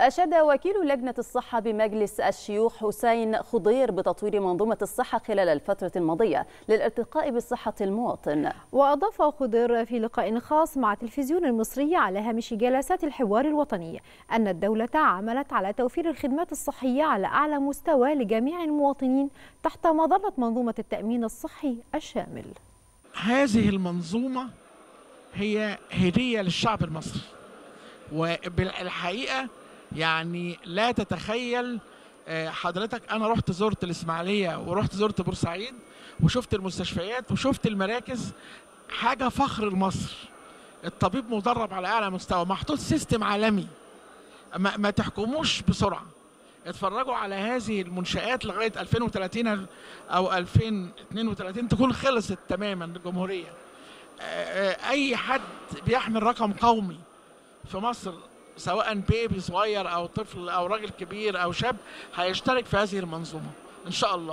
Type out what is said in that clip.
أشاد وكيل لجنة الصحة بمجلس الشيوخ حسين خضير بتطوير منظومة الصحة خلال الفترة الماضية للارتقاء بصحة المواطن. وأضاف خضير في لقاء خاص مع التلفزيون المصري على هامش جلسات الحوار الوطني أن الدولة عملت على توفير الخدمات الصحية على أعلى مستوى لجميع المواطنين تحت مظلة منظومة التأمين الصحي الشامل. هذه المنظومة هي هدية للشعب المصري وبالحقيقة يعني لا تتخيل حضرتك أنا رحت زرت الإسماعيلية ورحت زرت بورسعيد وشفت المستشفيات وشفت المراكز حاجة فخر لمصر الطبيب مدرب على أعلى مستوى محطوط سيستم عالمي. ما, ما تحكموش بسرعة. اتفرجوا على هذه المنشآت لغاية 2030 أو 2032 تكون خلصت تماما الجمهورية. أي حد بيحمل رقم قومي في مصر سواء بيبي صغير أو طفل أو راجل كبير أو شاب هيشترك في هذه المنظومة. إن شاء الله.